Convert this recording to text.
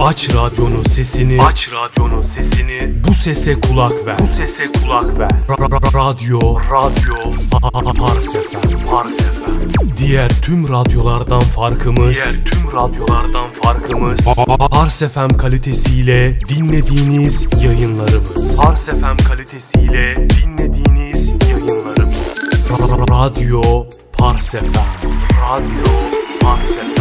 Aç radyonun sesini. Aç radyonun sesini. Bu sese kulak ver. Bu sese kulak ver. Ra- ra- radyo. Radyo. Pars FM. Pars FM. Diğer tüm radyolardan farkımız. Diğer tüm radyolardan farkımız. Parsefem kalitesiyle dinlediğiniz yayınlarımız. Parsefem kalitesiyle dinlediğiniz yayınlarımız. Ra- ra- Radyo Pars FM. Radyo Pars FM.